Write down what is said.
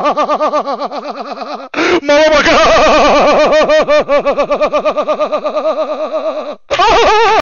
ママか